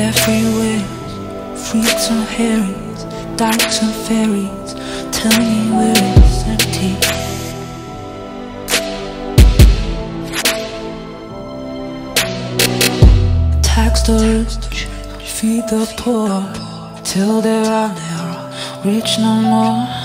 their free will, freaks and harries, darks and fairies. Tell me where it's empty. Tax the rich, feed the poor, till they are never rich no more.